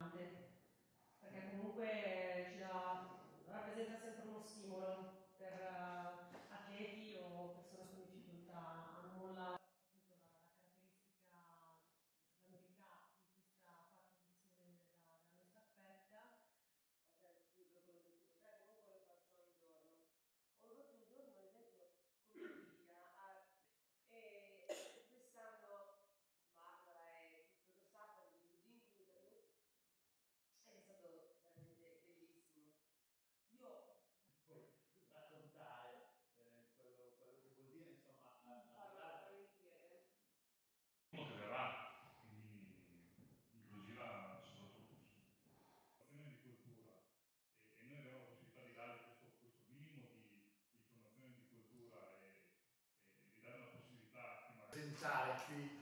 funded feet